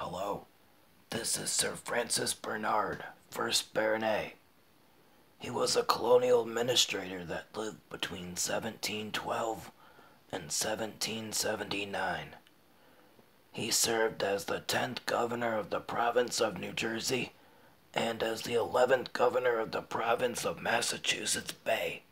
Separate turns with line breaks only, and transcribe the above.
Hello, this is Sir Francis Bernard, 1st Baronet. He was a colonial administrator that lived between 1712 and 1779. He served as the 10th governor of the province of New Jersey and as the 11th governor of the province of Massachusetts Bay.